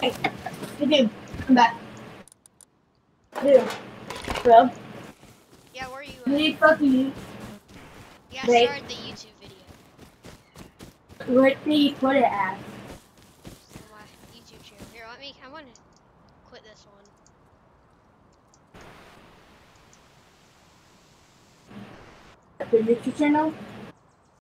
Hey, hey, dude, come back. Dude, bro, Yeah, where are you you need fucking, you. Yeah, I Wait. started the YouTube video where do you put it at? my YouTube channel. Here, let me, I want to quit this one. The YouTube channel?